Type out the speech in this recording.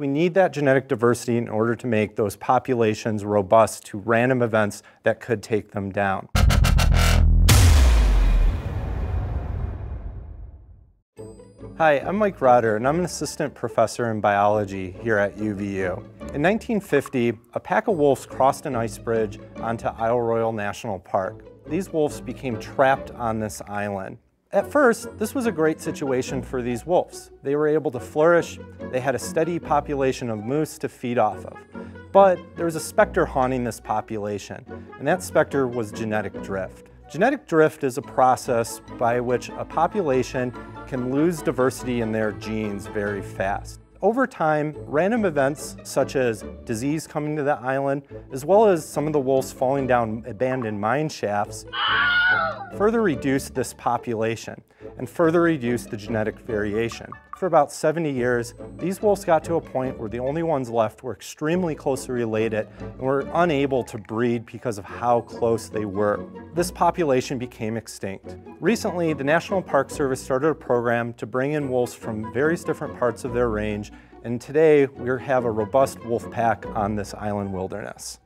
We need that genetic diversity in order to make those populations robust to random events that could take them down. Hi, I'm Mike Rotter, and I'm an assistant professor in biology here at UVU. In 1950, a pack of wolves crossed an ice bridge onto Isle Royale National Park. These wolves became trapped on this island. At first, this was a great situation for these wolves. They were able to flourish, they had a steady population of moose to feed off of. But there was a specter haunting this population, and that specter was genetic drift. Genetic drift is a process by which a population can lose diversity in their genes very fast. Over time, random events such as disease coming to the island, as well as some of the wolves falling down abandoned mine shafts, further reduced this population and further reduced the genetic variation. For about 70 years, these wolves got to a point where the only ones left were extremely closely related and were unable to breed because of how close they were. This population became extinct. Recently, the National Park Service started a program to bring in wolves from various different parts of their range. And today we have a robust wolf pack on this island wilderness.